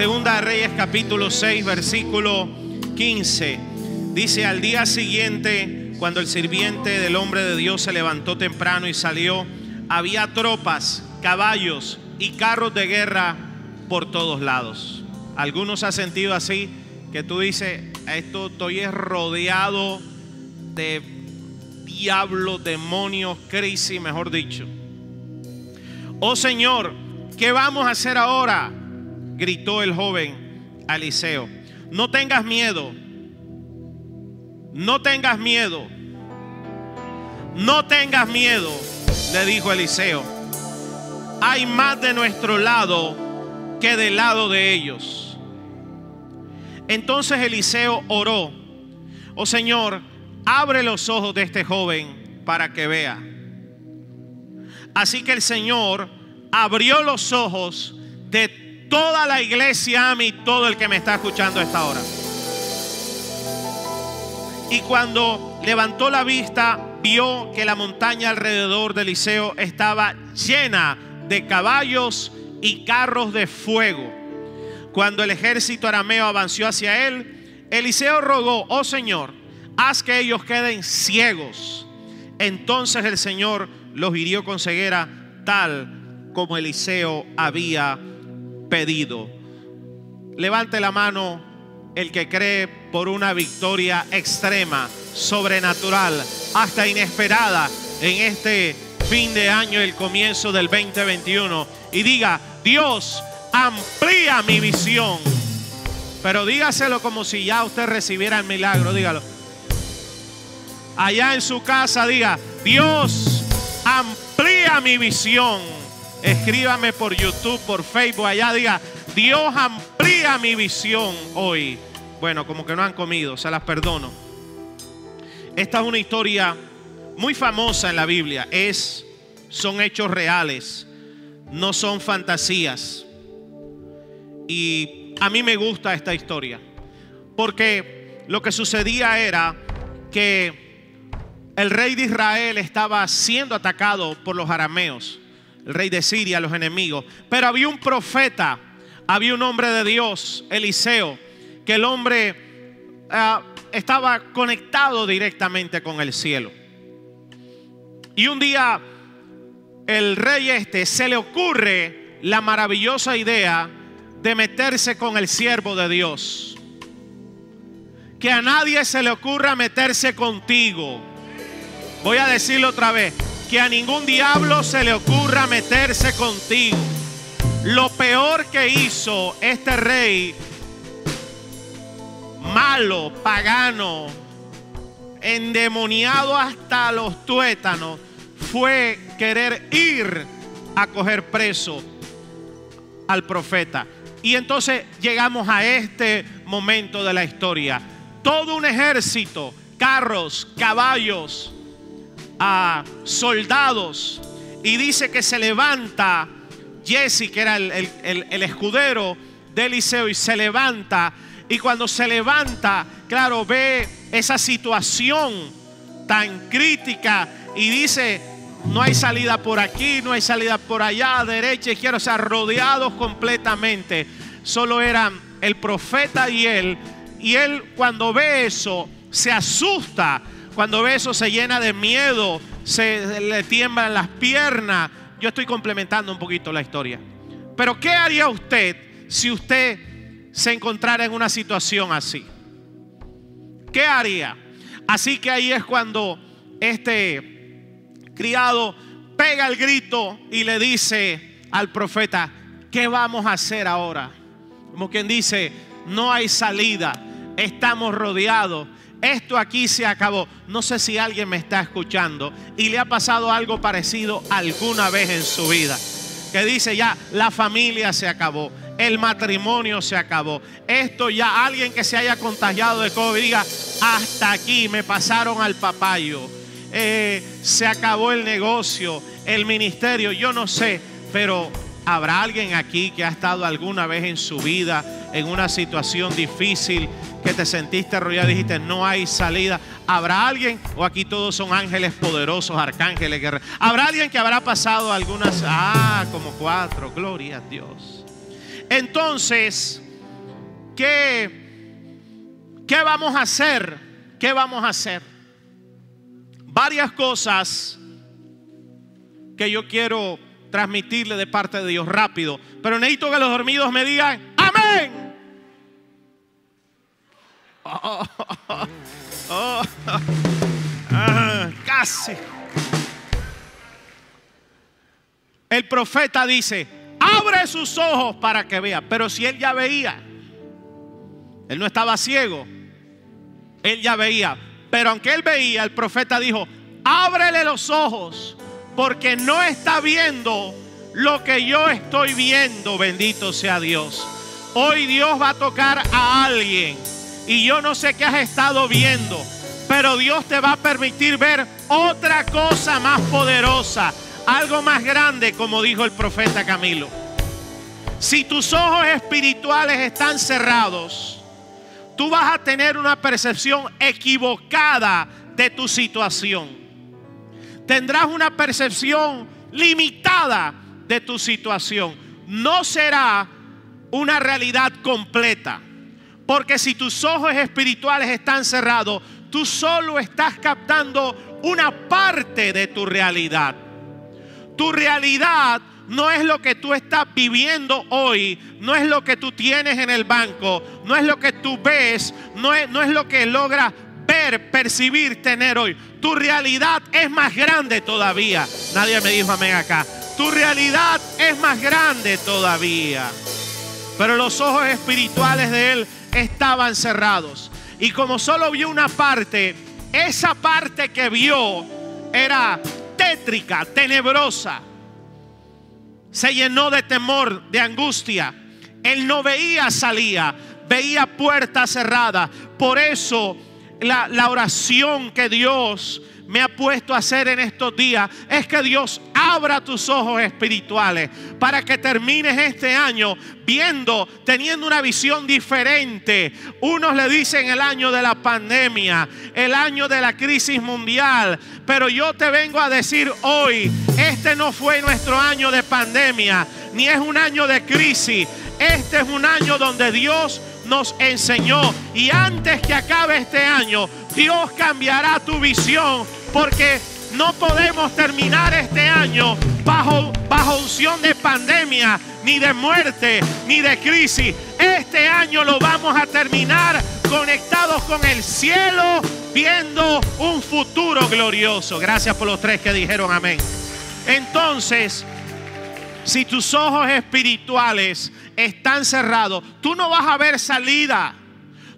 Segunda Reyes capítulo 6 versículo 15. Dice, al día siguiente, cuando el sirviente del hombre de Dios se levantó temprano y salió, había tropas, caballos y carros de guerra por todos lados. Algunos han sentido así, que tú dices, esto estoy rodeado de diablos, demonios, crisis, mejor dicho. Oh Señor, ¿qué vamos a hacer ahora? Gritó el joven a Eliseo. No tengas miedo. No tengas miedo. No tengas miedo, le dijo Eliseo. Hay más de nuestro lado que del lado de ellos. Entonces Eliseo oró, oh Señor, abre los ojos de este joven para que vea. Así que el Señor abrió los ojos de toda la iglesia a mí, todo el que me está escuchando a esta hora. Y cuando levantó la vista, vio que la montaña alrededor de Eliseo estaba llena de caballos y carros de fuego. Cuando el ejército arameo avanzó hacia él, Eliseo rogó, oh Señor, haz que ellos queden ciegos. Entonces el Señor los hirió con ceguera tal como Eliseo había pedido. Levante la mano el que cree por una victoria extrema, sobrenatural, hasta inesperada en este fin de año, el comienzo del 2021. Y diga, Dios amplía mi visión. Pero dígaselo como si ya usted recibiera el milagro, dígalo. Allá en su casa diga, Dios amplía mi visión. Escríbame por YouTube, por Facebook, allá diga, Dios amplía mi visión hoy. Bueno, como que no han comido, se las perdono. Esta es una historia muy famosa en la Biblia. Es, son hechos reales, no son fantasías. Y a mí me gusta esta historia. Porque lo que sucedía era que el rey de Israel estaba siendo atacado por los arameos, el rey de Siria, los enemigos. Pero había un profeta, había un hombre de Dios, Eliseo, que el hombre ah, estaba conectado directamente con el cielo. Y un día el rey este se le ocurre la maravillosa idea de meterse con el siervo de Dios. Que a nadie se le ocurra meterse contigo. Voy a decirlo otra vez. Que a ningún diablo se le ocurra meterse contigo. Lo peor que hizo este rey, malo, pagano, endemoniado hasta los tuétanos, fue querer ir a coger preso al profeta. Y entonces llegamos a este momento de la historia. Todo un ejército, carros, caballos, a soldados y dice que se levanta Jesse, que era el, escudero de Eliseo, y se levanta. Y cuando se levanta, claro, ve esa situación tan crítica y dice, no hay salida por aquí, no hay salida por allá, derecha, izquierda, o sea, rodeados completamente. Solo eran el profeta y él. Y él cuando ve eso, se asusta cuando ve eso se llena de miedo, se le tiemblan las piernas. Yo estoy complementando un poquito la historia. Pero ¿qué haría usted si usted se encontrara en una situación así? ¿Qué haría? Así que ahí es cuando este criado pega el grito y le dice al profeta, ¿qué vamos a hacer ahora? Como quien dice, no hay salida, estamos rodeados esto aquí se acabó. No sé si alguien me está escuchando y le ha pasado algo parecido alguna vez en su vida. Que dice ya, la familia se acabó, el matrimonio se acabó. Esto ya, alguien que se haya contagiado de COVID diga, hasta aquí me pasaron al papayo. Eh, se acabó el negocio, el ministerio, yo no sé, pero habrá alguien aquí que ha estado alguna vez en su vida en una situación difícil que te sentiste arrollado dijiste no hay salida. ¿Habrá alguien o aquí todos son ángeles poderosos, arcángeles? ¿Habrá alguien que habrá pasado algunas, ah, como cuatro, gloria a Dios? Entonces, ¿qué, ¿qué vamos a hacer? ¿Qué vamos a hacer? Varias cosas que yo quiero transmitirle de parte de Dios rápido. Pero necesito que los dormidos me digan, amén. Oh, oh, ah, casi. El profeta dice, abre sus ojos para que vea. Pero si él ya veía, él no estaba ciego, él ya veía. Pero aunque él veía, el profeta dijo, ábrele los ojos porque no está viendo lo que yo estoy viendo, bendito sea Dios. Hoy Dios va a tocar a alguien y yo no sé qué has estado viendo, pero Dios te va a permitir ver otra cosa más poderosa, algo más grande, como dijo el profeta Camilo. Si tus ojos espirituales están cerrados, tú vas a tener una percepción equivocada de tu situación tendrás una percepción limitada de tu situación. No será una realidad completa. Porque si tus ojos espirituales están cerrados, tú solo estás captando una parte de tu realidad. Tu realidad no es lo que tú estás viviendo hoy, no es lo que tú tienes en el banco, no es lo que tú ves, no es, no es lo que logra ver, percibir, tener hoy. Tu realidad es más grande todavía. Nadie me dijo amén acá. Tu realidad es más grande todavía. Pero los ojos espirituales de él estaban cerrados. Y como solo vio una parte, esa parte que vio era tétrica, tenebrosa. Se llenó de temor, de angustia. Él no veía salía, veía puertas cerradas. Por eso la, oración que Dios me ha puesto a hacer en estos días es que Dios abra tus ojos espirituales para que termines este año viendo, teniendo una visión diferente. Unos le dicen el año de la pandemia, el año de la crisis mundial, pero yo te vengo a decir hoy, este no fue nuestro año de pandemia, ni es un año de crisis, este es un año donde Dios nos enseñó. Y antes que acabe este año, Dios cambiará tu visión porque no podemos terminar este año bajo, bajo unción de pandemia, ni de muerte, ni de crisis. Este año lo vamos a terminar conectados con el cielo, viendo un futuro glorioso. Gracias por los tres que dijeron amén. Entonces, si tus ojos espirituales están cerrados, tú no vas a ver salida.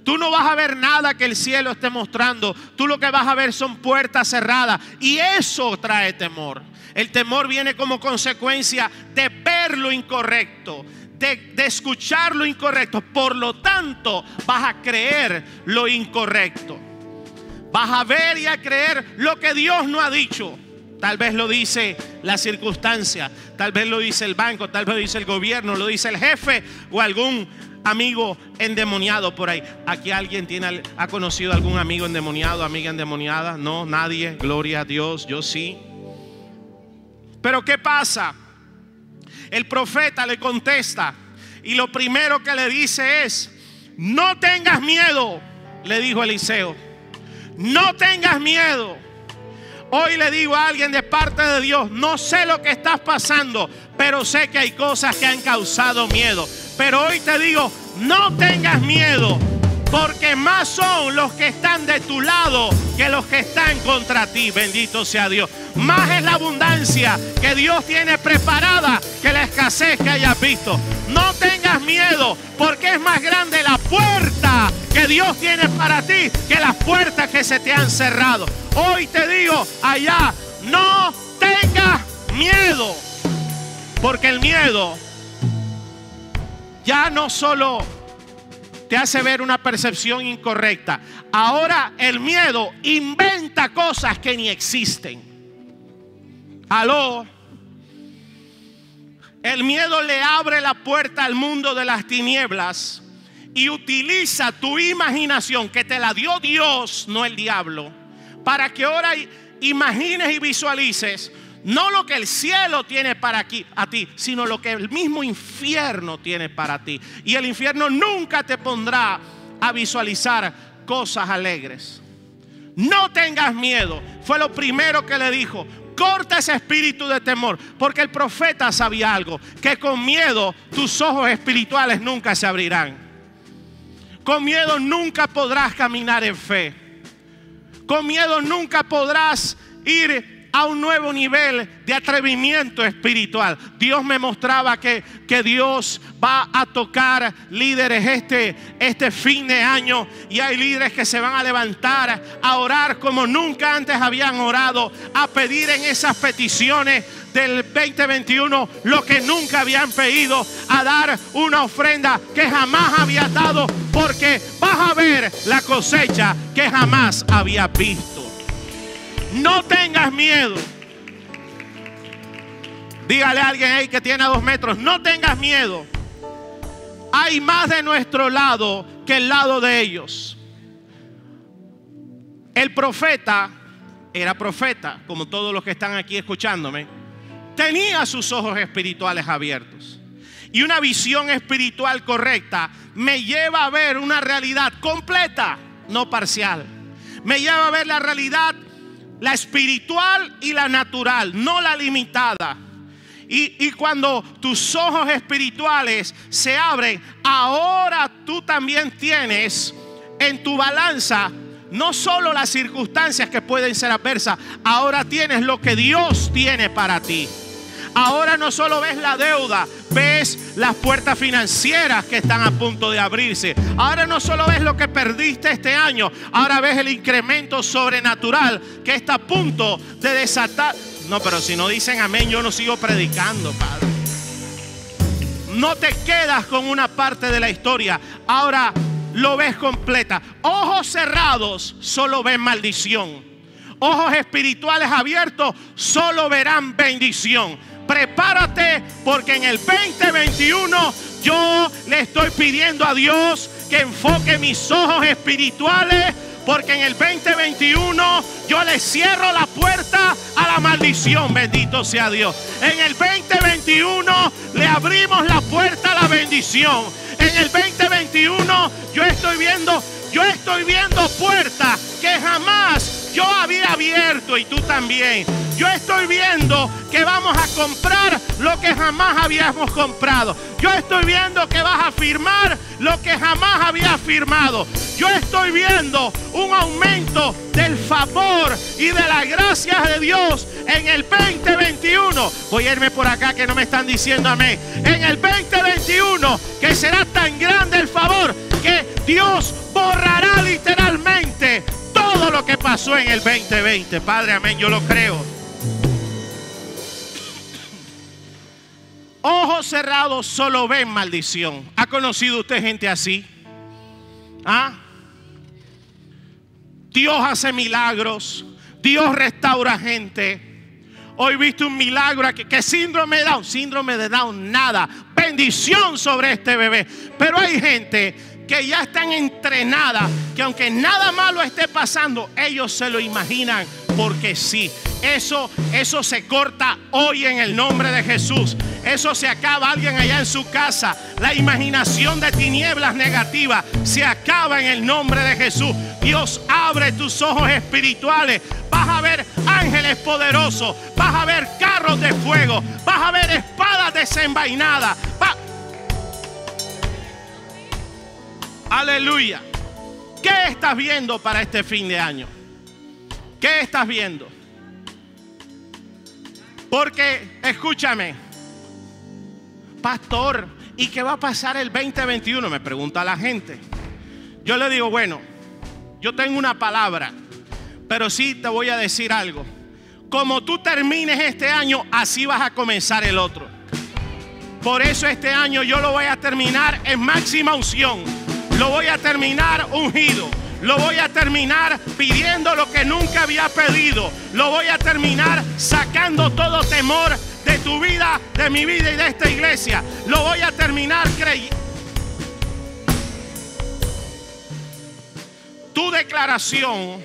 Tú no vas a ver nada que el cielo esté mostrando. Tú lo que vas a ver son puertas cerradas. Y eso trae temor. El temor viene como consecuencia de ver lo incorrecto, de, de, escuchar lo incorrecto. Por lo tanto, vas a creer lo incorrecto. Vas a ver y a creer lo que Dios no ha dicho. Tal vez lo dice la circunstancia, tal vez lo dice el banco, tal vez lo dice el gobierno, lo dice el jefe o algún amigo endemoniado por ahí. Aquí alguien tiene, ha conocido algún amigo endemoniado, amiga endemoniada. No, nadie. Gloria a Dios, yo sí. Pero ¿qué pasa? El profeta le contesta y lo primero que le dice es, no tengas miedo, le dijo Eliseo. No tengas miedo. Hoy le digo a alguien de parte de Dios, no sé lo que estás pasando, pero sé que hay cosas que han causado miedo. Pero hoy te digo, no tengas miedo, porque más son los que están de tu lado que los que están contra ti. Bendito sea Dios. Más es la abundancia que Dios tiene preparada que la escasez que hayas visto. No tengas miedo, porque es más grande la puerta que Dios tiene para ti que las puertas que se te han cerrado. Hoy te digo allá, no tengas miedo. Porque el miedo ya no solo te hace ver una percepción incorrecta, ahora el miedo inventa cosas que ni existen. Aló. El miedo le abre la puerta al mundo de las tinieblas y utiliza tu imaginación que te la dio Dios, no el diablo para que ahora imagines y visualices No lo que el cielo tiene para aquí, a ti, sino lo que el mismo infierno tiene para ti. Y el infierno nunca te pondrá a visualizar cosas alegres. No tengas miedo. Fue lo primero que le dijo. Corta ese espíritu de temor. Porque el profeta sabía algo. Que con miedo tus ojos espirituales nunca se abrirán. Con miedo nunca podrás caminar en fe. Con miedo nunca podrás ir a un nuevo nivel de atrevimiento espiritual. Dios me mostraba que, que Dios va a tocar líderes este, este fin de año y hay líderes que se van a levantar a orar como nunca antes habían orado, a pedir en esas peticiones del 2021 lo que nunca habían pedido, a dar una ofrenda que jamás había dado, porque vas a ver la cosecha que jamás había visto. No tengas miedo. Dígale a alguien ahí que tiene a dos metros, no tengas miedo. Hay más de nuestro lado que el lado de ellos. El profeta era profeta, como todos los que están aquí escuchándome. Tenía sus ojos espirituales abiertos. Y una visión espiritual correcta me lleva a ver una realidad completa, no parcial. Me lleva a ver la realidad la espiritual y la natural, no la limitada. Y, cuando tus ojos espirituales se abren, ahora tú también tienes en tu balanza no solo las circunstancias que pueden ser adversas, ahora tienes lo que Dios tiene para ti. Ahora no solo ves la deuda, ves las puertas financieras que están a punto de abrirse. Ahora no solo ves lo que perdiste este año, ahora ves el incremento sobrenatural que está a punto de desatar. No, pero si no dicen amén, yo no sigo predicando, Padre. No te quedas con una parte de la historia. Ahora lo ves completa. Ojos cerrados solo ven maldición. Ojos espirituales abiertos solo verán bendición prepárate porque en el 2021 yo le estoy pidiendo a Dios que enfoque mis ojos espirituales porque en el 2021 yo le cierro la puerta a la maldición, bendito sea Dios. En el 2021 le abrimos la puerta a la bendición. En el 2021 yo estoy viendo, yo estoy viendo puertas que jamás yo había abierto y tú también. Yo estoy viendo que vamos a comprar lo que jamás habíamos comprado. Yo estoy viendo que vas a firmar lo que jamás había firmado. Yo estoy viendo un aumento del favor y de la gracia de Dios en el 2021. Voy a irme por acá que no me están diciendo amén. En el 2021 que será tan grande el favor que Dios borrará literalmente todo lo que pasó en el 2020. Padre, amén, yo lo creo. Ojos cerrados solo ven maldición. ¿Ha conocido usted gente así? ¿Ah? Dios hace milagros. Dios restaura gente. Hoy viste un milagro. ¿Qué síndrome de Down? Síndrome de Down, nada. Bendición sobre este bebé. Pero hay gente que ya están entrenadas, que aunque nada malo esté pasando, ellos se lo imaginan porque sí. Eso, eso se corta hoy en el nombre de Jesús. Eso se acaba alguien allá en su casa. La imaginación de tinieblas negativas se acaba en el nombre de Jesús. Dios abre tus ojos espirituales. Vas a ver ángeles poderosos. Vas a ver carros de fuego. Vas a ver espadas desenvainadas. Aleluya. ¿Qué estás viendo para este fin de año? ¿Qué estás viendo? Porque, escúchame, pastor, ¿y qué va a pasar el 2021? Me pregunta la gente. Yo le digo, bueno, yo tengo una palabra, pero sí te voy a decir algo. Como tú termines este año, así vas a comenzar el otro. Por eso este año yo lo voy a terminar en máxima unción. Lo voy a terminar ungido. Lo voy a terminar pidiendo lo que nunca había pedido. Lo voy a terminar sacando todo temor de tu vida, de mi vida y de esta iglesia. Lo voy a terminar creyendo. Tu declaración,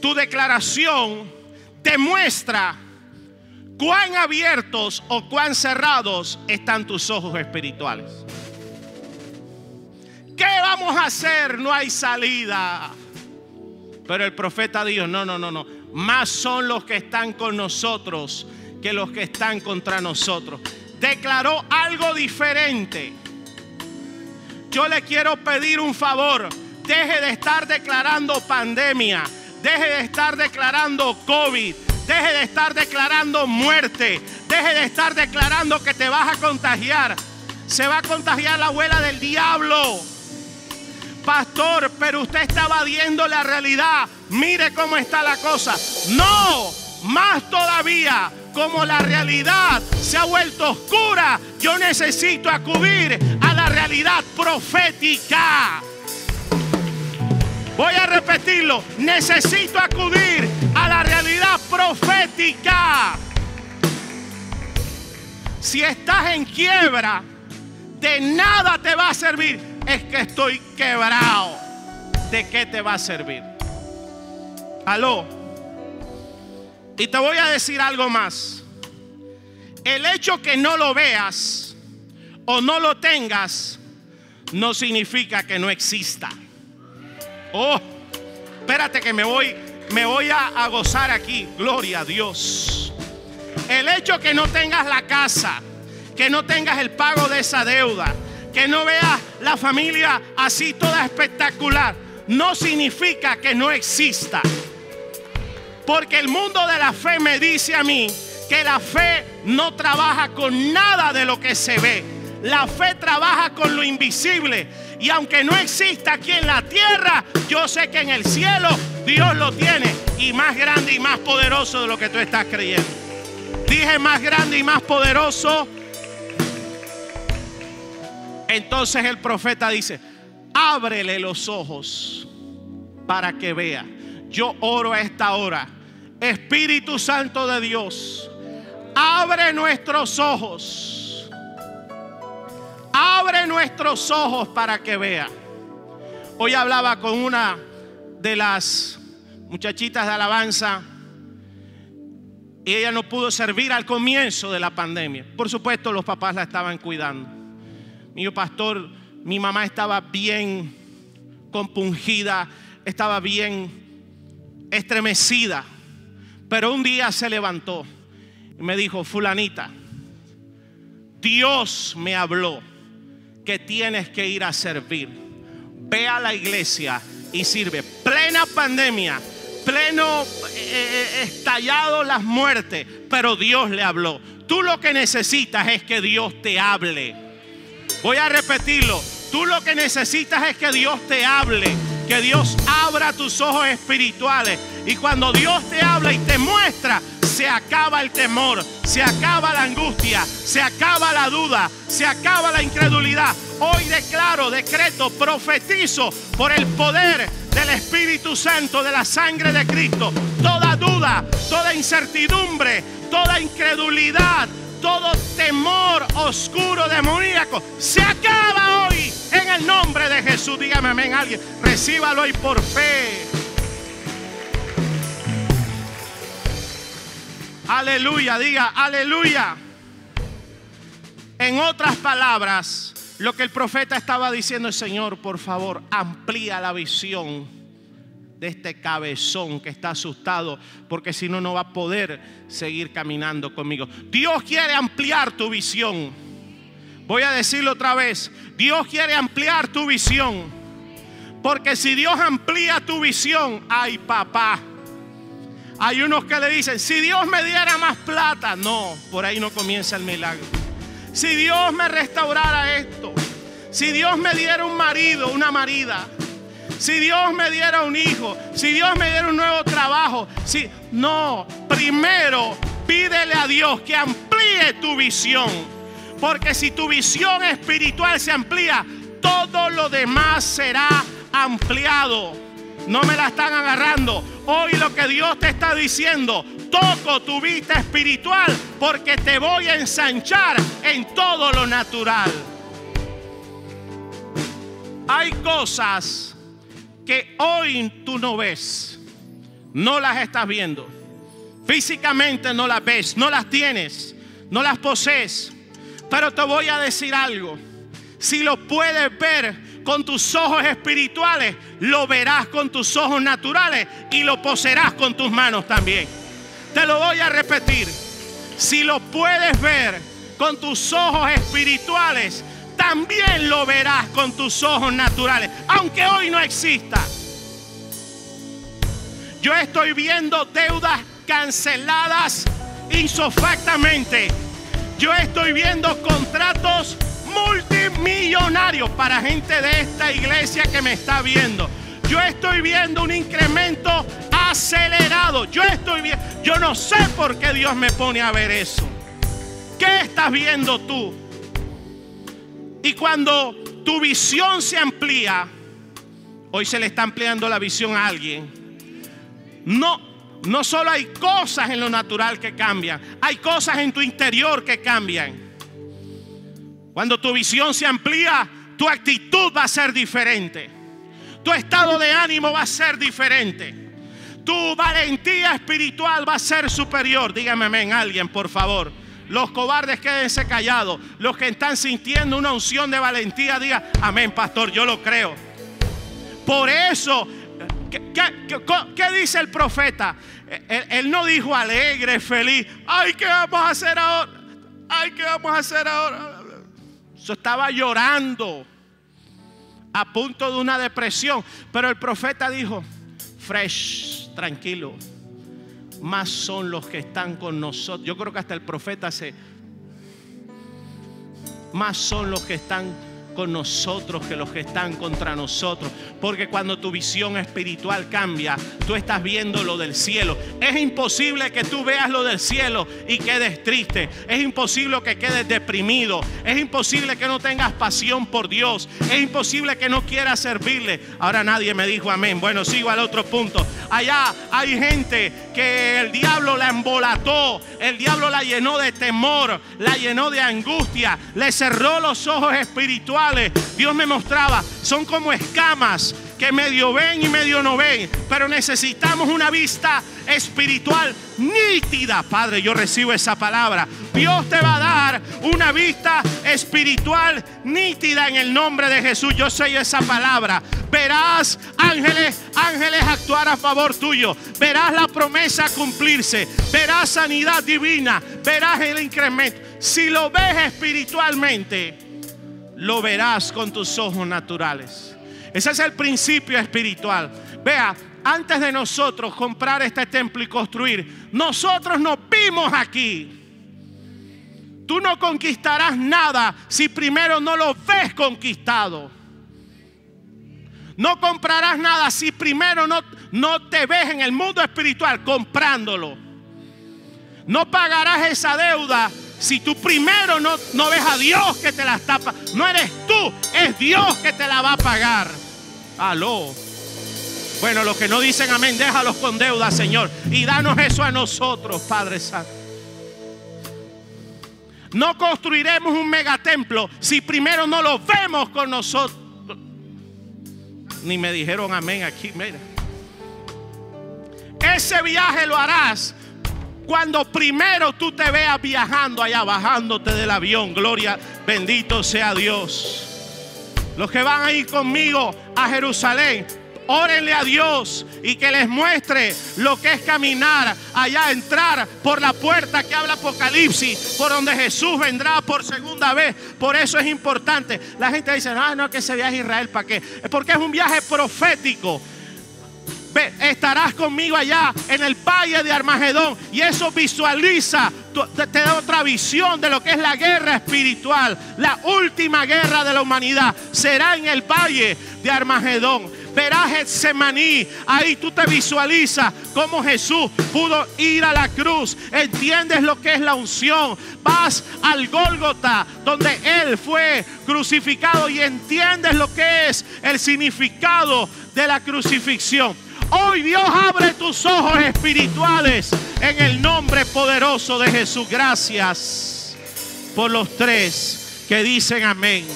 tu declaración demuestra cuán abiertos o cuán cerrados están tus ojos espirituales. ¿Qué vamos a hacer? No hay salida. Pero el profeta dijo, no, no, no, no. Más son los que están con nosotros que los que están contra nosotros. Declaró algo diferente. Yo le quiero pedir un favor. Deje de estar declarando pandemia. Deje de estar declarando COVID. Deje de estar declarando muerte. Deje de estar declarando que te vas a contagiar. Se va a contagiar la abuela del diablo. Pastor, pero usted estaba viendo la realidad. Mire cómo está la cosa. No, más todavía, como la realidad se ha vuelto oscura, yo necesito acudir a la realidad profética. Voy a repetirlo. Necesito acudir a la realidad profética. Si estás en quiebra, de nada te va a servir. Es que estoy quebrado. ¿De qué te va a servir? Aló. Y te voy a decir algo más. El hecho que no lo veas o no lo tengas no significa que no exista. Oh, espérate que me voy, me voy a, a gozar aquí. Gloria a Dios. El hecho que no tengas la casa, que no tengas el pago de esa deuda, que no veas la familia así toda espectacular, no significa que no exista. Porque el mundo de la fe me dice a mí que la fe no trabaja con nada de lo que se ve. La fe trabaja con lo invisible. Y aunque no exista aquí en la tierra, yo sé que en el cielo Dios lo tiene. Y más grande y más poderoso de lo que tú estás creyendo. Dije más grande y más poderoso. Entonces el profeta dice, ábrele los ojos para que vea. Yo oro a esta hora. Espíritu Santo de Dios, abre nuestros ojos Abre nuestros ojos para que vea. Hoy hablaba con una de las muchachitas de alabanza y ella no pudo servir al comienzo de la pandemia. Por supuesto, los papás la estaban cuidando. Mi pastor, mi mamá estaba bien compungida, estaba bien estremecida. Pero un día se levantó y me dijo, fulanita, Dios me habló que tienes que ir a servir. Ve a la iglesia y sirve. Plena pandemia, pleno eh, eh, estallado las muertes, pero Dios le habló. Tú lo que necesitas es que Dios te hable. Voy a repetirlo. Tú lo que necesitas es que Dios te hable, que Dios abra tus ojos espirituales. Y cuando Dios te habla y te muestra, se acaba el temor, se acaba la angustia, se acaba la duda, se acaba la incredulidad. Hoy declaro, decreto, profetizo por el poder del Espíritu Santo, de la sangre de Cristo. Toda duda, toda incertidumbre, toda incredulidad, todo temor oscuro, demoníaco, se acaba hoy en el nombre de Jesús. Dígame amén alguien. Recíbalo hoy por fe. Aleluya, diga, aleluya. En otras palabras, lo que el profeta estaba diciendo es, Señor, por favor, amplía la visión de este cabezón que está asustado, porque si no, no va a poder seguir caminando conmigo. Dios quiere ampliar tu visión. Voy a decirlo otra vez, Dios quiere ampliar tu visión. Porque si Dios amplía tu visión, ay papá, hay unos que le dicen, si Dios me diera más plata, no, por ahí no comienza el milagro. Si Dios me restaurara esto, si Dios me diera un marido, una marida, si Dios me diera un hijo, si Dios me diera un nuevo trabajo, si no, primero pídele a Dios que amplíe tu visión, porque si tu visión espiritual se amplía, todo lo demás será ampliado. No me la están agarrando. Hoy lo que Dios te está diciendo, toco tu vista espiritual porque te voy a ensanchar en todo lo natural. Hay cosas que hoy tú no ves, no las estás viendo, Físicamente no las ves, no las tienes, no las posees. Pero te voy a decir algo. Si lo puedes ver con tus ojos espirituales, lo verás con tus ojos naturales y lo poseerás con tus manos también. Te lo voy a repetir. Si lo puedes ver con tus ojos espirituales, también lo verás con tus ojos naturales, aunque hoy no exista. Yo estoy viendo deudas canceladas insofactamente. Yo estoy viendo contratos multimillonarios para gente de esta iglesia que me está viendo. Yo estoy viendo un incremento acelerado. Yo estoy viendo, yo no sé por qué Dios me pone a ver eso. ¿Qué estás viendo tú? Y cuando tu visión se amplía, hoy se le está ampliando la visión a alguien. No, no solo hay cosas en lo natural que cambian, hay cosas en tu interior que cambian. Cuando tu visión se amplía, tu actitud va a ser diferente. Tu estado de ánimo va a ser diferente. Tu valentía espiritual va a ser superior. Dígame amén, alguien, por favor. Los cobardes quédense callados. Los que están sintiendo una unción de valentía, diga, amén, pastor, yo lo creo. Por eso, ¿qué, dice el profeta? Él, él, no dijo alegre, feliz. Ay, ¿qué vamos a hacer ahora? Ay, ¿qué vamos a hacer ahora? Yo estaba llorando a punto de una depresión. Pero el profeta dijo, fresh, tranquilo. Más son los que están con nosotros. Yo creo que hasta el profeta se... Más son los que están con nosotros que los que están contra nosotros. Porque cuando tu visión espiritual cambia, tú estás viendo lo del cielo. Es imposible que tú veas lo del cielo y quedes triste. Es imposible que quedes deprimido. Es imposible que no tengas pasión por Dios. Es imposible que no quieras servirle. Ahora nadie me dijo amén. Bueno, sigo al otro punto. Allá hay gente que el diablo la embolató. El diablo la llenó de temor. La llenó de angustia. Le cerró los ojos espirituales Dios me mostraba, son como escamas que medio ven y medio no ven, pero necesitamos una vista espiritual nítida. Padre, yo recibo esa palabra. Dios te va a dar una vista espiritual nítida en el nombre de Jesús. Yo sé esa palabra. Verás ángeles, ángeles actuar a favor tuyo. Verás la promesa cumplirse. Verás sanidad divina. Verás el incremento. Si lo ves espiritualmente, lo verás con tus ojos naturales. Ese es el principio espiritual. Vea, antes de nosotros comprar este templo y construir, nosotros nos vimos aquí. Tú no conquistarás nada si primero no lo ves conquistado. No comprarás nada si primero no, no te ves en el mundo espiritual comprándolo. No pagarás esa deuda si tú primero no, no ves a Dios que te la está no eres tú, es Dios que te la va a pagar. Aló. Bueno, los que no dicen amén, déjalos con deuda, Señor. Y danos eso a nosotros, Padre Santo. No construiremos un megatemplo si primero no lo vemos con nosotros. Ni me dijeron amén aquí, mira. Ese viaje lo harás cuando primero tú te veas viajando allá, bajándote del avión, gloria, bendito sea Dios. Los que van a ir conmigo a Jerusalén, órenle a Dios y que les muestre lo que es caminar allá, entrar por la puerta que habla Apocalipsis, por donde Jesús vendrá por segunda vez. Por eso es importante. La gente dice, ah, no, que ese viaje a Israel, ¿para qué? Porque es un viaje profético estarás conmigo allá en el valle de Armagedón. Y eso visualiza, te da otra visión de lo que es la guerra espiritual. La última guerra de la humanidad será en el valle de Armagedón verás Getsemaní. Ahí tú te visualizas cómo Jesús pudo ir a la cruz. Entiendes lo que es la unción. Vas al Gólgota, donde Él fue crucificado y entiendes lo que es el significado de la crucifixión. Hoy Dios abre tus ojos espirituales en el nombre poderoso de Jesús. Gracias por los tres que dicen amén.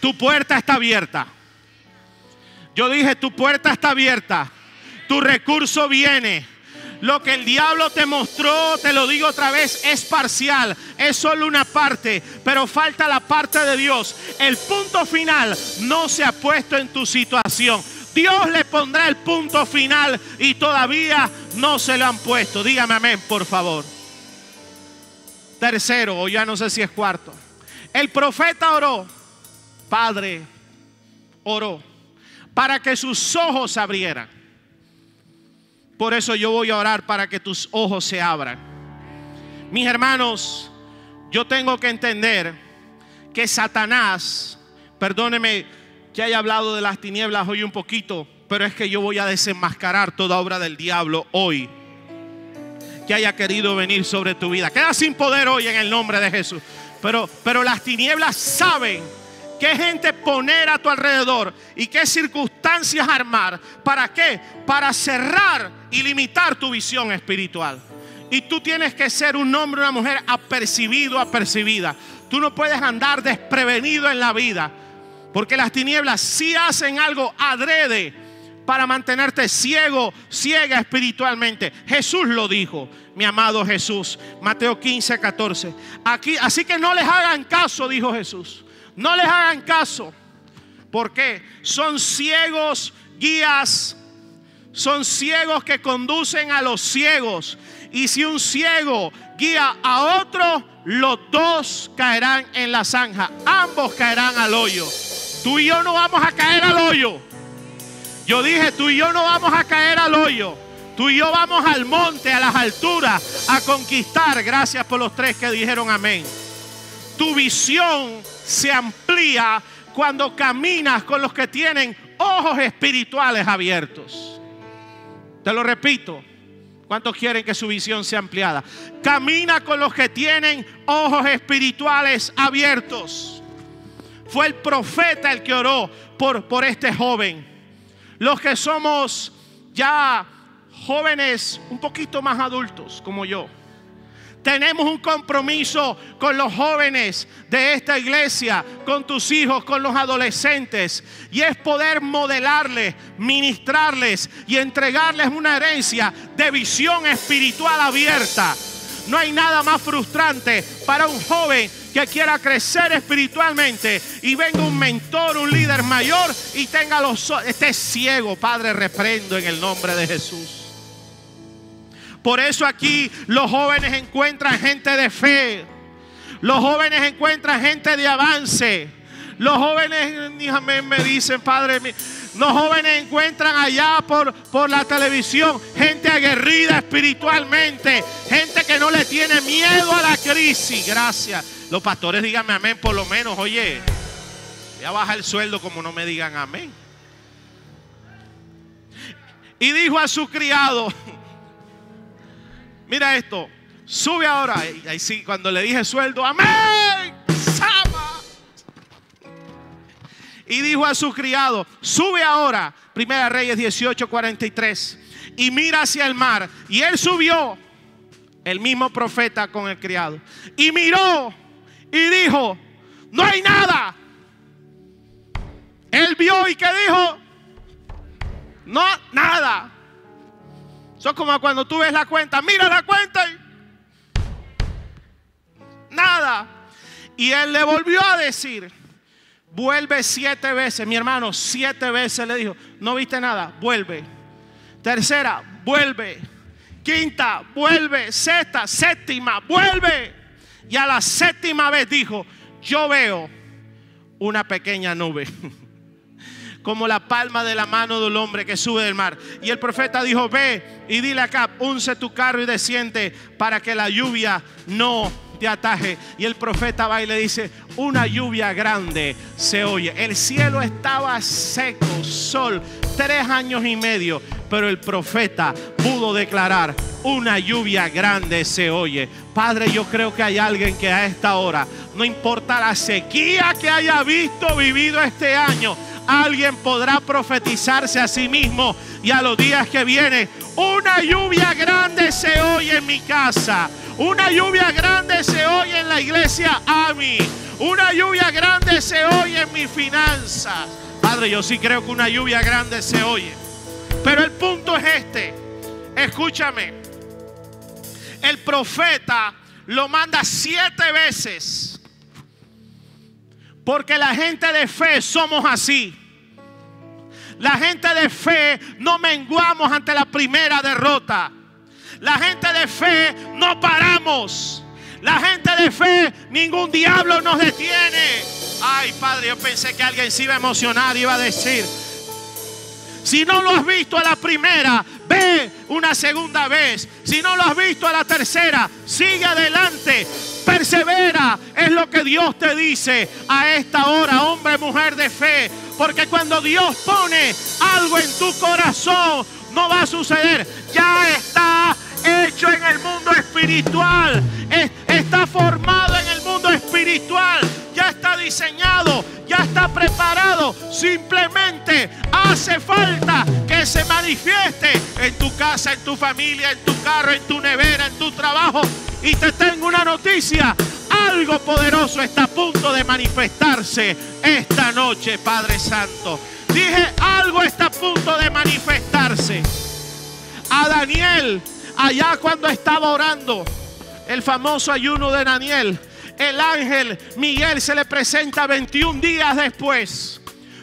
Tu puerta está abierta. Yo dije, tu puerta está abierta. Tu recurso viene. lo que el diablo te mostró, te lo digo otra vez, es parcial, es solo una parte, pero falta la parte de Dios. El punto final no se ha puesto en tu situación. Dios le pondrá el punto final y todavía no se lo han puesto. Dígame amén, por favor. Tercero, o ya no sé si es cuarto. El profeta oró, Padre, oró, para que sus ojos se abrieran. Por eso yo voy a orar para que tus ojos se abran. Mis hermanos, yo tengo que entender que Satanás, perdóneme que haya hablado de las tinieblas hoy un poquito, pero es que yo voy a desenmascarar toda obra del diablo hoy que haya querido venir sobre tu vida. Queda sin poder hoy en el nombre de Jesús. Pero, pero las tinieblas saben qué gente poner a tu alrededor y qué circunstancias armar. ¿Para qué? Para cerrar y limitar tu visión espiritual. Y tú tienes que ser un hombre, una mujer apercibido, apercibida. Tú no puedes andar desprevenido en la vida. Porque las tinieblas sí hacen algo adrede para mantenerte ciego, ciega espiritualmente. Jesús lo dijo, mi amado Jesús. Mateo 15, 14. Aquí, así que no les hagan caso, dijo Jesús. No les hagan caso. ¿Por qué? Son ciegos guías. Son ciegos que conducen a los ciegos. Y si un ciego guía a otro, los dos caerán en la zanja. Ambos caerán al hoyo. Tú y yo no vamos a caer al hoyo. Yo dije, tú y yo no vamos a caer al hoyo. Tú y yo vamos al monte, a las alturas, a conquistar. Gracias por los tres que dijeron amén. Tu visión se amplía cuando caminas con los que tienen ojos espirituales abiertos. Te lo repito. ¿Cuántos quieren que su visión sea ampliada? Camina con los que tienen ojos espirituales abiertos. Fue el profeta el que oró por, por este joven los que somos ya jóvenes un poquito más adultos como yo. Tenemos un compromiso con los jóvenes de esta iglesia, con tus hijos, con los adolescentes. Y es poder modelarles, ministrarles y entregarles una herencia de visión espiritual abierta. No hay nada más frustrante para un joven que quiera crecer espiritualmente y venga un mentor, un líder mayor y tenga los esté ciego, Padre, reprendo en el nombre de Jesús. Por eso aquí los jóvenes encuentran gente de fe. Los jóvenes encuentran gente de avance. Los jóvenes, me dicen, Padre, los jóvenes encuentran allá por, por la televisión gente aguerrida espiritualmente, gente que no le tiene miedo a la crisis. Gracias. Los pastores díganme amén por lo menos, oye, ya baja el sueldo como no me digan amén. Y dijo a su criado, mira esto, sube ahora. Y ahí sí, cuando le dije sueldo, amén. Sama. Y dijo a su criado, sube ahora, Primera Reyes 18:43, y mira hacia el mar. Y él subió, el mismo profeta con el criado, y miró y dijo, no hay nada. Él vio y que dijo, no, nada. Eso es como cuando tú ves la cuenta, mira la cuenta y nada. Y él le volvió a decir, vuelve siete veces, mi hermano, siete veces le dijo, no viste nada, vuelve. Tercera, vuelve. Quinta, vuelve. Sexta, séptima, vuelve. Y a la séptima vez dijo, yo veo una pequeña nube. Como la palma de la mano del hombre que sube del mar. Y el profeta dijo, ve y dile acá, unce tu carro y desciende para que la lluvia no te ataje. Y el profeta va y le dice, una lluvia grande se oye. El cielo estaba seco, sol, tres años y medio. Pero el profeta pudo declarar, una lluvia grande se oye. Padre, yo creo que hay alguien que a esta hora, no importa la sequía que haya visto, vivido este año, alguien podrá profetizarse a sí mismo y a los días que vienen. Una lluvia grande se oye en mi casa. Una lluvia grande se oye en la iglesia a mí. Una lluvia grande se oye en mis finanzas. Padre, yo sí creo que una lluvia grande se oye. Pero el punto es este. Escúchame. el profeta lo manda siete veces. Porque la gente de fe somos así. La gente de fe no menguamos ante la primera derrota. La gente de fe no paramos. La gente de fe, ningún diablo nos detiene. Ay, Padre, yo pensé que alguien se iba a emocionar y iba a decir, si no lo has visto a la primera, ve una segunda vez. Si no lo has visto a la tercera, sigue adelante. Persevera, es lo que Dios te dice a esta hora, hombre, mujer de fe. Porque cuando Dios pone algo en tu corazón, no va a suceder. Ya está hecho en el mundo espiritual. Está formado en el mundo espiritual. Está diseñado. Ya está preparado. Simplemente hace falta que se manifieste en tu casa, en tu familia, en tu carro, en tu nevera, en tu trabajo. Y te tengo una noticia. Algo poderoso está a punto de manifestarse esta noche, Padre Santo. Dije, algo está a punto de manifestarse. A Daniel Allá cuando estaba orando, el famoso ayuno de Daniel, el ángel Miguel se le presenta 21 días después.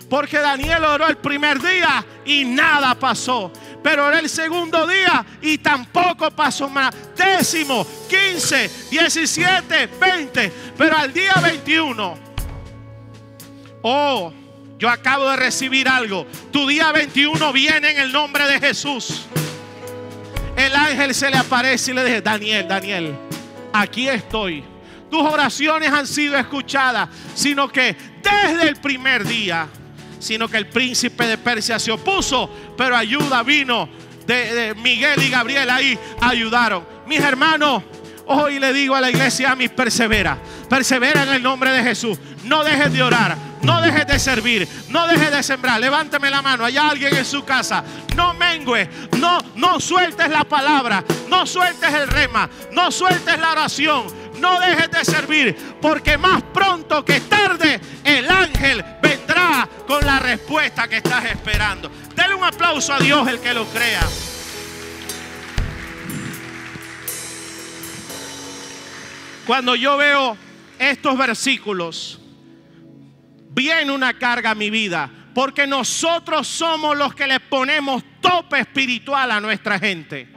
Porque Daniel oró el primer día y nada pasó. Pero oró el segundo día y tampoco pasó más. Décimo, 15, 17, 20. Pero al día 21, oh, yo acabo de recibir algo. Tu día 21 viene en el nombre de Jesús el ángel se le aparece y le dice, Daniel, Daniel, aquí estoy. Tus oraciones han sido escuchadas, sino que desde el primer día, sino que el príncipe de Persia se opuso, pero ayuda vino de, Miguel y Gabriel ahí ayudaron. Mis hermanos, hoy le digo a la iglesia, a mis persevera, persevera en el nombre de Jesús. No dejes de orar, no dejes de servir, no dejes de sembrar. Levánteme la mano, hay alguien en su casa. No mengue, no, no sueltes la palabra, no sueltes el rema, no sueltes la oración, no dejes de servir, porque más pronto que tarde el ángel vendrá con la respuesta que estás esperando. Dele un aplauso a Dios el que lo crea. Cuando yo veo estos versículos, viene una carga a mi vida. Porque nosotros somos los que le ponemos tope espiritual a nuestra gente.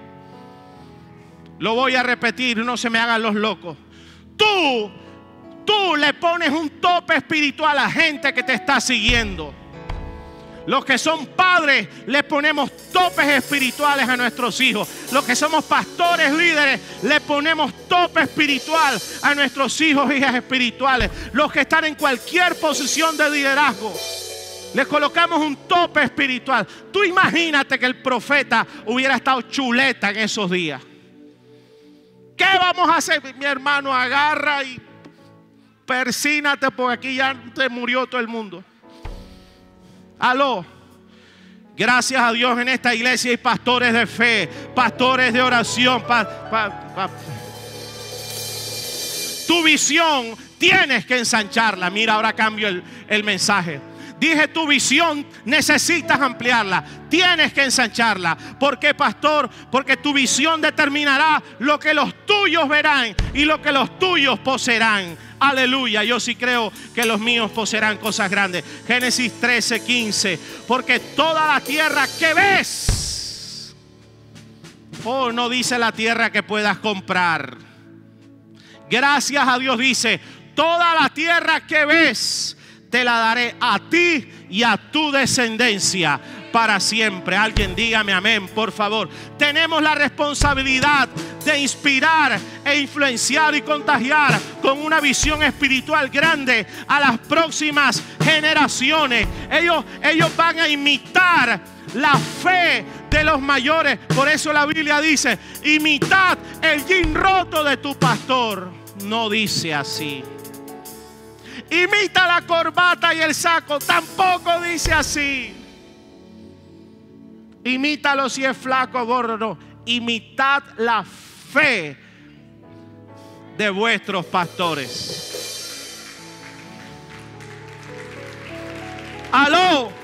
Lo voy a repetir, no se me hagan los locos. Tú, tú le pones un tope espiritual a la gente que te está siguiendo. Los que son padres le ponemos topes espirituales a nuestros hijos. Los que somos pastores, líderes, le ponemos tope espiritual a nuestros hijos e hijas espirituales. Los que están en cualquier posición de liderazgo. Les colocamos un tope espiritual. Tú imagínate que el profeta hubiera estado chuleta en esos días. ¿Qué vamos a hacer? Mi hermano agarra y persínate porque aquí ya te murió todo el mundo. Aló. Gracias a Dios en esta iglesia hay pastores de fe, pastores de oración. tu visión tienes que ensancharla. Mira, ahora cambio el, el mensaje. Dije, tu visión necesitas ampliarla, tienes que ensancharla. ¿Por qué, pastor? Porque tu visión determinará lo que los tuyos verán y lo que los tuyos poseerán. Aleluya, yo sí creo que los míos poseerán cosas grandes. Génesis 13, 15. Porque toda la tierra que ves, oh, no dice la tierra que puedas comprar. Gracias a Dios dice, toda la tierra que ves, te la daré a ti y a tu descendencia para siempre. Alguien dígame amén, por favor. Tenemos la responsabilidad de inspirar e influenciar y contagiar con una visión espiritual grande a las próximas generaciones. Ellos, ellos van a imitar la fe de los mayores. Por eso la Biblia dice, imitad el jean roto de tu pastor. No dice así. Imita la corbata y el saco. Tampoco dice así. Imítalo si es flaco gordo. Imitad la fe de vuestros pastores. Aló.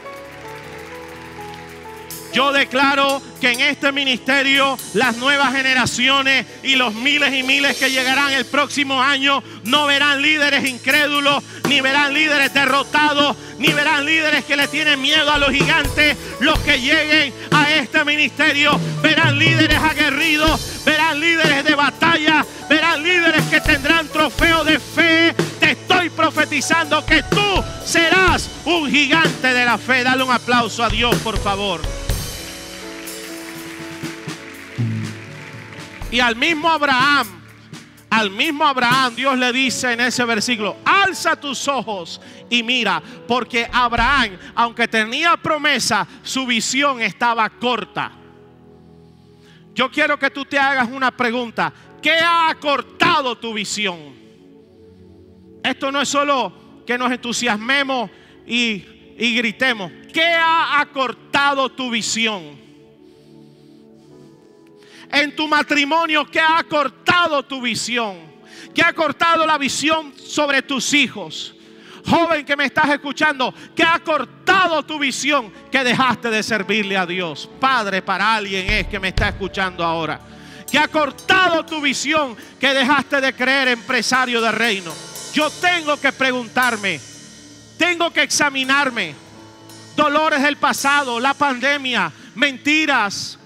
Yo declaro que en este ministerio las nuevas generaciones y los miles y miles que llegarán el próximo año no verán líderes incrédulos, ni verán líderes derrotados, ni verán líderes que le tienen miedo a los gigantes. Los que lleguen a este ministerio verán líderes aguerridos, verán líderes de batalla, verán líderes que tendrán trofeo de fe. Te estoy profetizando que tú serás un gigante de la fe. Dale un aplauso a Dios, por favor. Y al mismo Abraham al mismo Abraham Dios le dice en ese versículo, alza tus ojos y mira, porque Abraham, aunque tenía promesa, su visión estaba corta. Yo quiero que tú te hagas una pregunta, ¿qué ha acortado tu visión? Esto no es solo que nos entusiasmemos y, y gritemos, ¿qué ha acortado tu visión? En tu matrimonio que ha cortado tu visión, que ha cortado la visión sobre tus hijos. Joven que me estás escuchando, que ha cortado tu visión, que dejaste de servirle a Dios. Padre para alguien es que me está escuchando ahora. Que ha cortado tu visión, que dejaste de creer empresario de reino. Yo tengo que preguntarme, tengo que examinarme. Dolores del pasado, la pandemia, mentiras,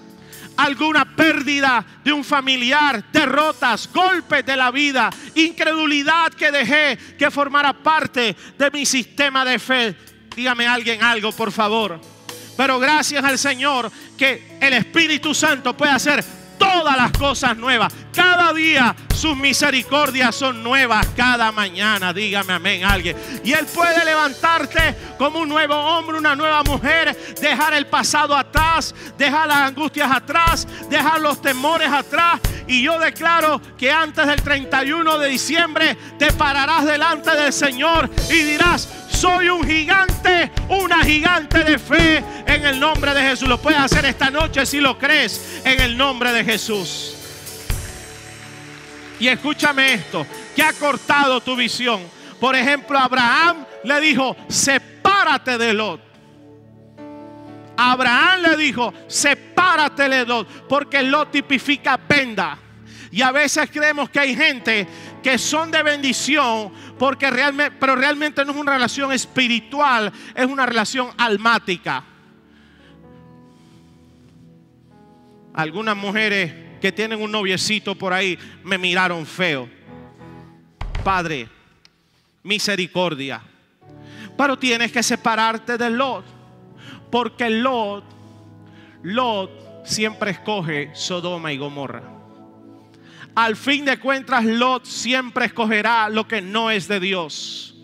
alguna pérdida de un familiar, derrotas, golpes de la vida, incredulidad que dejé que formara parte de mi sistema de fe. Dígame alguien algo, por favor. Pero gracias al Señor que el Espíritu Santo puede hacer todas las cosas nuevas. Cada día sus misericordias son nuevas cada mañana. Dígame amén alguien. Y Él puede levantarte como un nuevo hombre, una nueva mujer, dejar el pasado atrás, dejar las angustias atrás, dejar los temores atrás. Y yo declaro que antes del 31 de diciembre te pararás delante del Señor y dirás, soy un gigante, una gigante de fe en el nombre de Jesús. Lo puedes hacer esta noche si lo crees en el nombre de Jesús. Y escúchame esto, que ha cortado tu visión. Por ejemplo, Abraham le dijo, sepárate de Lot. Abraham le dijo, sepárate de Lot, porque Lot tipifica venda. Y a veces creemos que hay gente que son de bendición, porque realmente, pero realmente no es una relación espiritual, es una relación almática. Algunas mujeres que tienen un noviecito por ahí me miraron feo. Padre, misericordia. Pero tienes que separarte de Lot. Porque Lot, Lot siempre escoge Sodoma y Gomorra. Al fin de cuentas, Lot siempre escogerá lo que no es de Dios.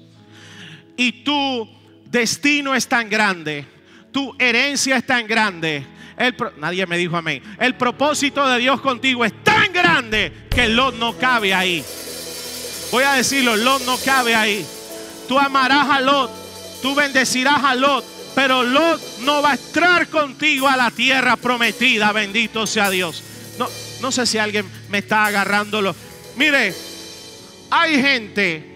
Y tu destino es tan grande, tu herencia es tan grande nadie me dijo amén. El propósito de Dios contigo es tan grande que Lot no cabe ahí. Voy a decirlo, Lot no cabe ahí. Tú amarás a Lot, tú bendecirás a Lot, pero Lot no va a entrar contigo a la tierra prometida, bendito sea Dios. No, no sé si alguien me está agarrándolo. Mire, hay gente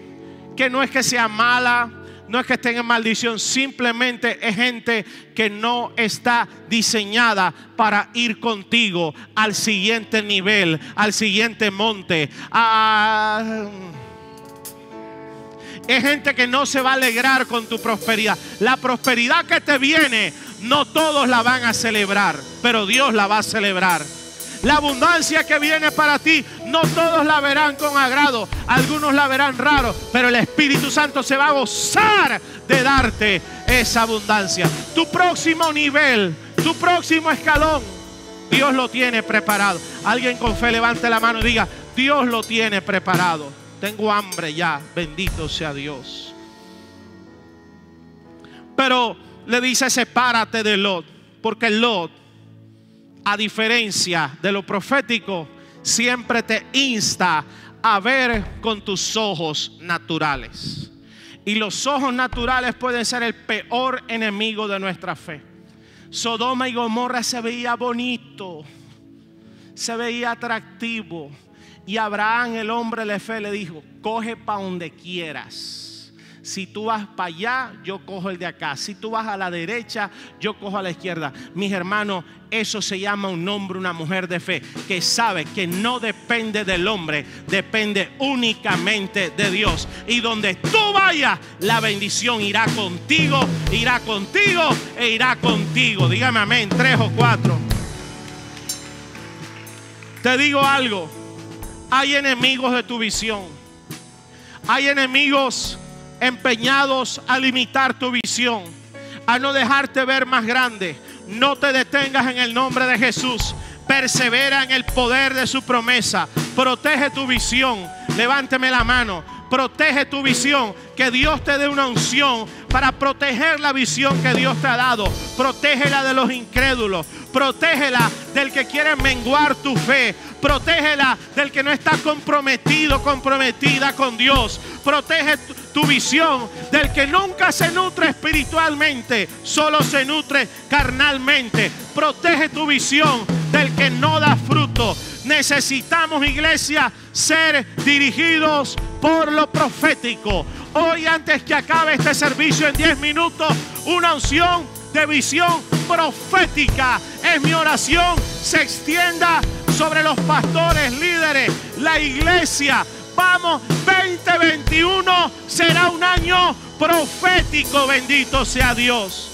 que no es que sea mala, no es que estén en maldición, simplemente es gente que no está diseñada para ir contigo al siguiente nivel, al siguiente monte. Ah, es gente que no se va a alegrar con tu prosperidad. La prosperidad que te viene, no todos la van a celebrar, pero Dios la va a celebrar. La abundancia que viene para ti, no todos la verán con agrado, algunos la verán raro, pero el Espíritu Santo se va a gozar de darte esa abundancia. Tu próximo nivel, tu próximo escalón, Dios lo tiene preparado. Alguien con fe levante la mano y diga, Dios lo tiene preparado. Tengo hambre ya, bendito sea Dios. Pero le dice, sepárate de Lot, porque Lot a diferencia de lo profético, siempre te insta a ver con tus ojos naturales. Y los ojos naturales pueden ser el peor enemigo de nuestra fe. Sodoma y Gomorra se veía bonito, se veía atractivo. Y Abraham, el hombre de fe, le dijo, coge para donde quieras Si tú vas para allá, yo cojo el de acá. Si tú vas a la derecha, yo cojo a la izquierda. Mis hermanos, eso se llama un hombre, una mujer de fe, que sabe que no depende del hombre, depende únicamente de Dios. Y donde tú vayas, la bendición irá contigo, irá contigo e irá contigo. Dígame amén, tres o cuatro. Te digo algo, hay enemigos de tu visión. Hay enemigos empeñados a limitar tu visión, a no dejarte ver más grande. No te detengas en el nombre de Jesús. Persevera en el poder de su promesa. Protege tu visión. Levánteme la mano. Protege tu visión. Que Dios te dé una unción para proteger la visión que Dios te ha dado. Protégela de los incrédulos. Protégela del que quiere menguar tu fe. Protégela del que no está comprometido, comprometida con Dios. Protege tu, visión del que nunca se nutre espiritualmente, solo se nutre carnalmente. Protege tu visión del que no da fruto. Necesitamos, iglesia, ser dirigidos por lo profético. Hoy, antes que acabe este servicio en 10 minutos, una unción de visión profética. Es mi oración. Se extienda sobre los pastores, líderes, la iglesia. Vamos, 2021 será un año profético. Bendito sea Dios.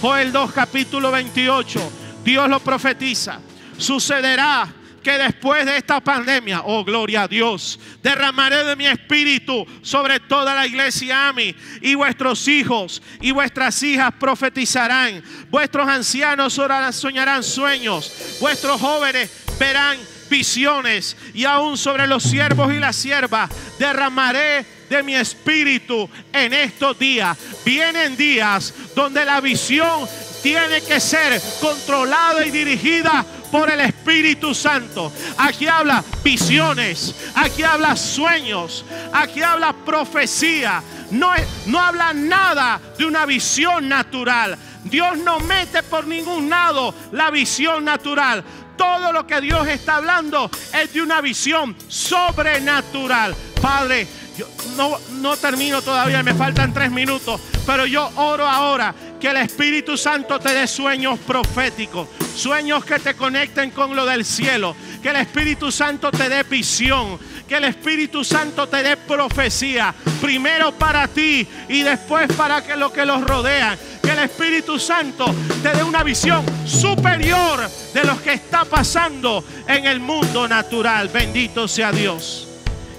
Joel 2, capítulo 28. Dios lo profetiza. Sucederá que después de esta pandemia, oh gloria a Dios, derramaré de mi espíritu sobre toda la iglesia a mí y vuestros hijos y vuestras hijas profetizarán, vuestros ancianos soñarán sueños, vuestros jóvenes verán visiones. Y aún sobre los siervos y las siervas derramaré de mi espíritu en estos días. Vienen días donde la visión tiene que ser controlada y dirigida por el Espíritu Santo. Aquí habla visiones, aquí habla sueños, aquí habla profecía. No, no habla nada de una visión natural. Dios no mete por ningún lado la visión natural. Todo lo que Dios está hablando es de una visión sobrenatural. Padre, yo no, no termino todavía, me faltan tres minutos, pero yo oro ahora que el Espíritu Santo te dé sueños proféticos, sueños que te conecten con lo del cielo, que el Espíritu Santo te dé visión, que el Espíritu Santo te dé profecía, primero para ti y después para que lo que los rodean. Que el Espíritu Santo te dé una visión superior de lo que está pasando en el mundo natural. Bendito sea Dios.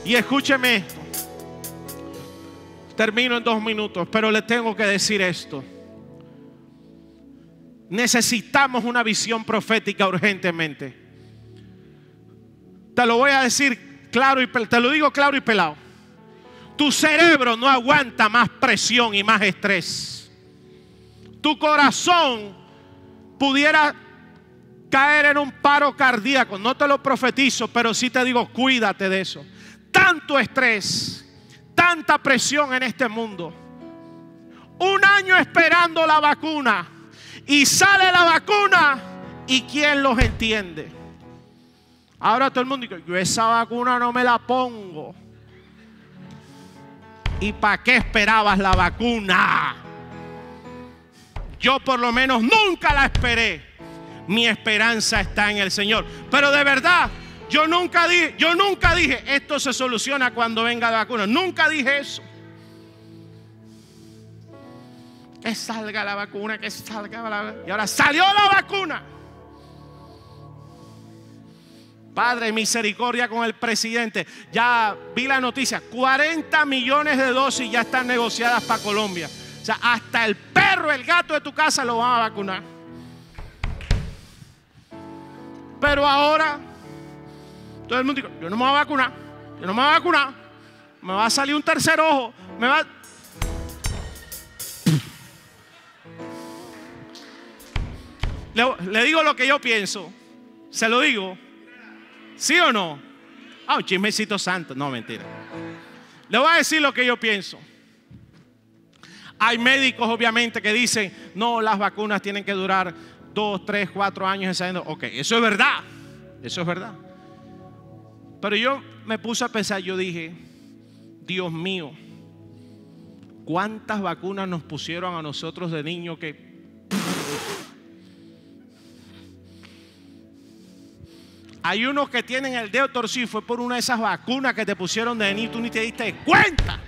Y escúcheme. Termino en dos minutos, pero le tengo que decir esto. Necesitamos una visión profética urgentemente. Te lo voy a decir claro y te lo digo claro y pelado. Tu cerebro no aguanta más presión y más estrés. Tu corazón pudiera caer en un paro cardíaco. No te lo profetizo, pero sí te digo, cuídate de eso. Tanto estrés, tanta presión en este mundo. Un año esperando la vacuna y sale la vacuna y quién los entiende. Ahora todo el mundo dice, yo esa vacuna no me la pongo. ¿Y para qué esperabas la vacuna? Yo por lo menos nunca la esperé. Mi esperanza está en el Señor. Pero de verdad, yo nunca dije, yo nunca dije, esto se soluciona cuando venga la vacuna. Nunca dije eso. Que salga la vacuna, que salga la vacuna. Y ahora salió la vacuna. Padre, misericordia con el presidente. Ya vi la noticia, 40 millones de dosis ya están negociadas para Colombia. O sea, hasta el perro, el gato de tu casa lo van a vacunar. Pero ahora, todo el mundo dice, yo no me voy a vacunar, yo no me voy a vacunar, me va a salir un tercer ojo, me va, Le, digo lo que yo pienso. Se lo digo. ¿Sí o no? Ah, un chismecito santo. No, mentira. Le voy a decir lo que yo pienso. Hay médicos, obviamente, que dicen, no, las vacunas tienen que durar dos, tres, cuatro años ensayando. Ok, eso es verdad. Eso es verdad. Pero yo me puse a pensar, yo dije, Dios mío, ¿Cuántas vacunas nos pusieron a nosotros de niño que... Hay unos que tienen el dedo torcido, fue por una de esas vacunas que te pusieron de niño, tú ni te diste cuenta.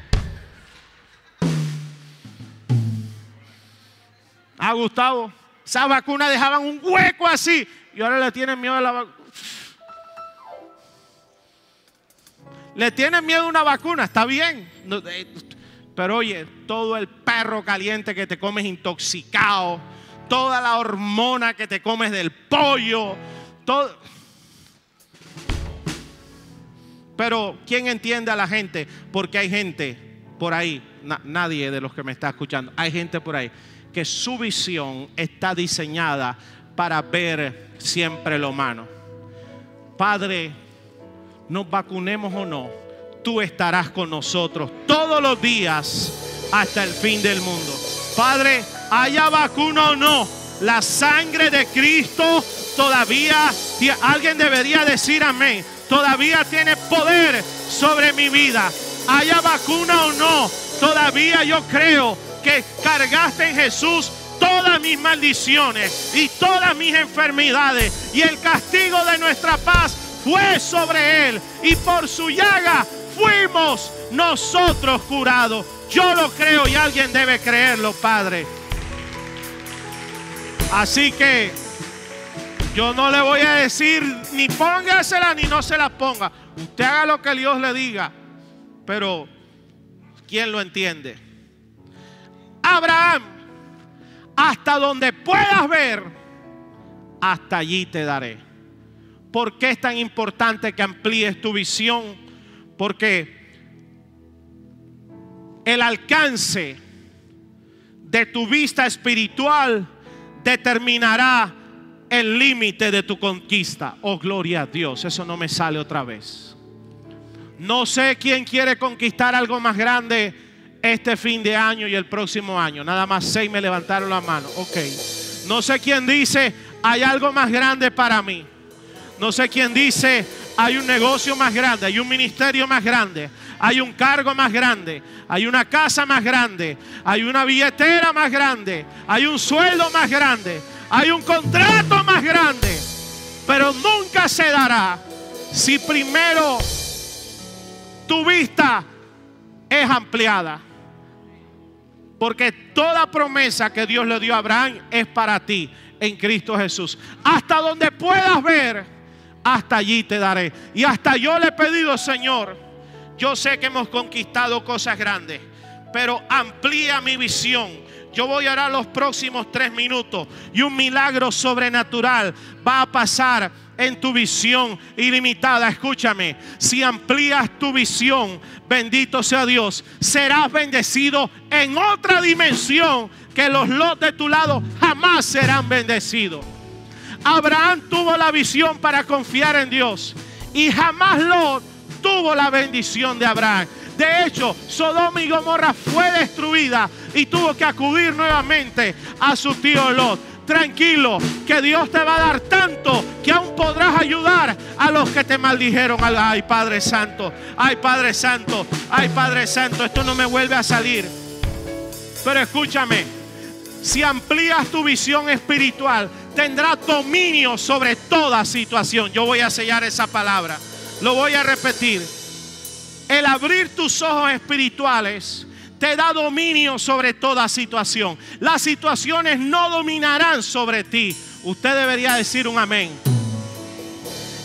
Ah, Gustavo, esas vacunas dejaban un hueco así y ahora le tienen miedo a la vacuna. Le tienen miedo a una vacuna, está bien. Eh, pero oye, todo el perro caliente que te comes intoxicado, toda la hormona que te comes del pollo, todo. Pero ¿quién entiende a la gente? Porque hay gente por ahí, nadie de los que me está escuchando, hay gente por ahí que su visión está diseñada para ver siempre lo humano. Padre, nos vacunemos o no, tú estarás con nosotros todos los días hasta el fin del mundo. Padre, haya vacuna o no, la sangre de Cristo todavía, alguien debería decir amén, todavía tiene poder sobre mi vida. Haya vacuna o no, todavía yo creo que cargaste en Jesús todas mis maldiciones y todas mis enfermedades. Y el castigo de nuestra paz fue sobre él. Y por su llaga fuimos nosotros curados. Yo lo creo y alguien debe creerlo, Padre. Así que yo no le voy a decir ni póngasela ni no se la ponga. Usted haga lo que Dios le diga. Pero, ¿quién lo entiende? Abraham, hasta donde puedas ver, hasta allí te daré. ¿Por qué es tan importante que amplíes tu visión? Porque el alcance de tu vista espiritual determinará el límite de tu conquista. Oh, gloria a Dios. Eso no me sale otra vez. No sé quién quiere conquistar algo más grande este fin de año y el próximo año. Nada más seis me levantaron la mano. Ok. No sé quién dice, hay algo más grande para mí. No sé quién dice, hay un negocio más grande, hay un ministerio más grande, hay un cargo más grande, hay una casa más grande, hay una billetera más grande, hay un sueldo más grande, hay un contrato grande. Pero nunca se dará si primero tu vista es ampliada. Porque toda promesa que Dios le dio a Abraham es para ti en Cristo Jesús. Hasta donde puedas ver, hasta allí te daré. Y hasta yo le he pedido, Señor, yo sé que hemos conquistado cosas grandes, pero amplía mi visión. Yo voy a orar los próximos tres minutos y un milagro sobrenatural va a pasar en tu visión ilimitada. Escúchame, si amplías tu visión, bendito sea Dios, serás bendecido en otra dimensión que los lotes de tu lado jamás serán bendecidos. Abraham tuvo la visión para confiar en Dios y jamás Lot tuvo la bendición de Abraham. De hecho, Sodoma y Gomorra fue destruida y tuvo que acudir nuevamente a su tío Lot tranquilo, que Dios te va a dar tanto que aún podrás ayudar a los que te maldijeron. Ay, Padre Santo, ay, Padre Santo, ay, Padre Santo, esto no me vuelve a salir. Pero escúchame, si amplías tu visión espiritual, tendrás dominio sobre toda situación. Yo voy a sellar esa palabra, lo voy a repetir. El abrir tus ojos espirituales te da dominio sobre toda situación. Las situaciones no dominarán sobre ti. Usted debería decir un amén.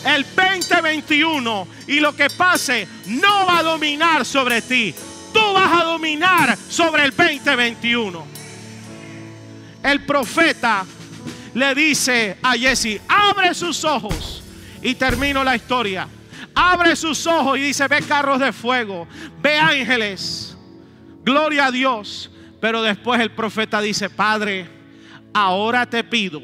El 2021 y lo que pase no va a dominar sobre ti. Tú vas a dominar sobre el 2021. El profeta le dice a Jesse, abre sus ojos. Y termino la historia. Abre sus ojos y dice, ve carros de fuego, ve ángeles Gloria a Dios. Pero después el profeta dice, Padre, ahora te pido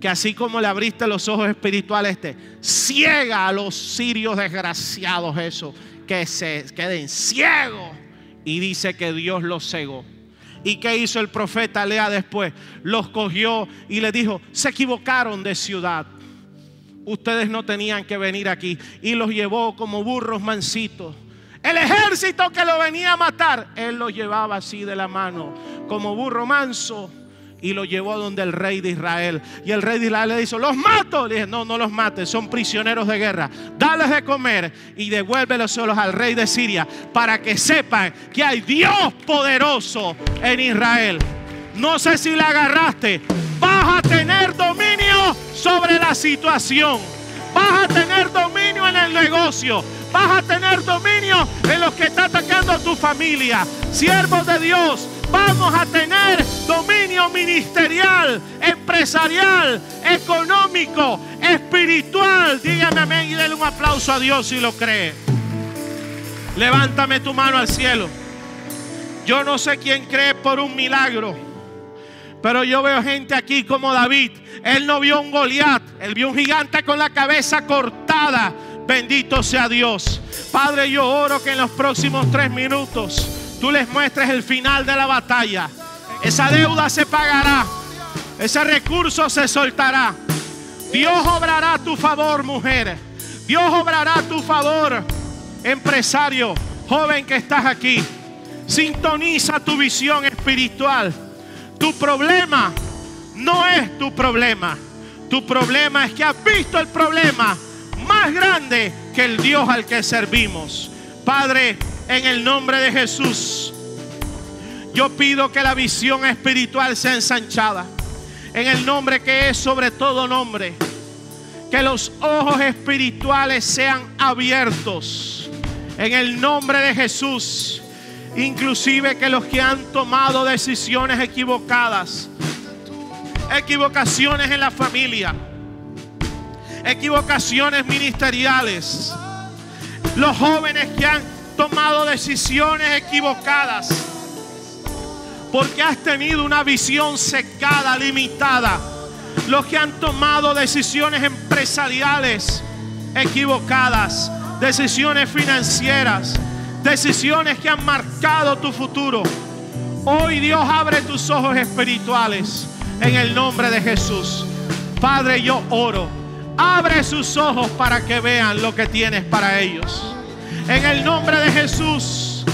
que así como le abriste los ojos espirituales, te ciega a los sirios desgraciados, eso, que se queden ciegos. Y dice que Dios los cegó. ¿Y qué hizo el profeta Lea después? Los cogió y le dijo, se equivocaron de ciudad. Ustedes no tenían que venir aquí. Y los llevó como burros mansitos El ejército que lo venía a matar, él lo llevaba así de la mano, como burro manso, y lo llevó donde el rey de Israel. Y el rey de Israel le dijo, los mato. Le dije, no, no los mates, son prisioneros de guerra. Dales de comer y devuélvelos solos al rey de Siria para que sepan que hay Dios poderoso en Israel. No sé si le agarraste. Vas a tener dominio sobre la situación. Vas a tener dominio en el negocio. Vas a tener dominio en los que está atacando a tu familia. Siervos de Dios, vamos a tener dominio ministerial, empresarial, económico, espiritual. Dígame amén y denle un aplauso a Dios si lo cree. Levántame tu mano al cielo. Yo no sé quién cree por un milagro, pero yo veo gente aquí como David. Él no vio un Goliat, él vio un gigante con la cabeza cortada. Bendito sea Dios. Padre, yo oro que en los próximos tres minutos tú les muestres el final de la batalla. Esa deuda se pagará. Ese recurso se soltará. Dios obrará a tu favor, mujer. Dios obrará a tu favor, empresario, joven que estás aquí. Sintoniza tu visión espiritual. Tu problema no es tu problema. Tu problema es que has visto el problema más grande que el Dios al que servimos. Padre, en el nombre de Jesús, yo pido que la visión espiritual sea ensanchada. En el nombre que es sobre todo nombre. Que los ojos espirituales sean abiertos. En el nombre de Jesús. Inclusive que los que han tomado decisiones equivocadas. Equivocaciones en la familia. Equivocaciones ministeriales. Los jóvenes que han tomado decisiones equivocadas. Porque has tenido una visión secada, limitada. Los que han tomado decisiones empresariales equivocadas. Decisiones financieras. Decisiones que han marcado tu futuro. Hoy Dios abre tus ojos espirituales en el nombre de Jesús. Padre, yo oro. Abre sus ojos para que vean lo que tienes para ellos. En el nombre de Jesús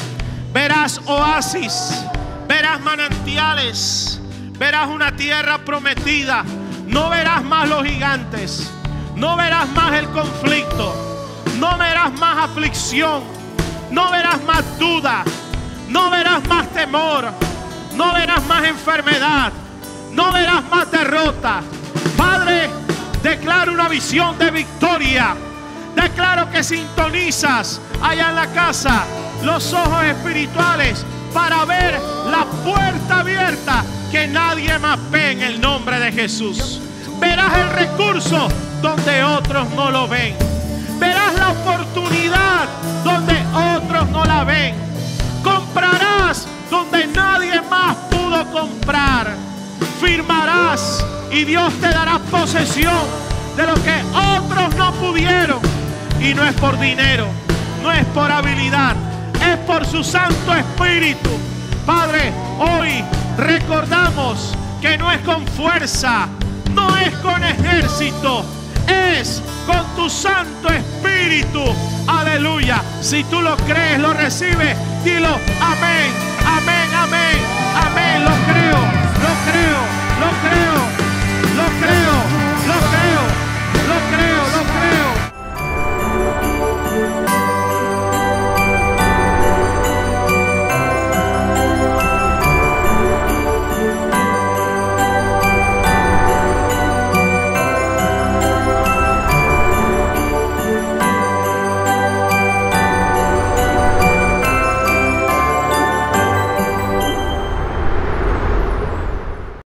verás oasis, verás manantiales, verás una tierra prometida. No verás más los gigantes, no verás más el conflicto, no verás más aflicción, no verás más duda, no verás más temor, no verás más enfermedad, no verás más derrota. Padre, declaro una visión de victoria. Declaro que sintonizas allá en la casa los ojos espirituales para ver la puerta abierta que nadie más ve en el nombre de Jesús. Verás el recurso donde otros no lo ven. Verás la oportunidad donde no la ven. Comprarás donde nadie más pudo comprar. Firmarás y Dios te dará posesión de lo que otros no pudieron. Y no es por dinero, no es por habilidad, es por su Santo Espíritu. Padre, hoy recordamos que no es con fuerza, no es con ejército, es con tu Santo Espíritu. Aleluya. Si tú lo crees, lo recibes, dilo amén, amén, amén, amén, lo creo.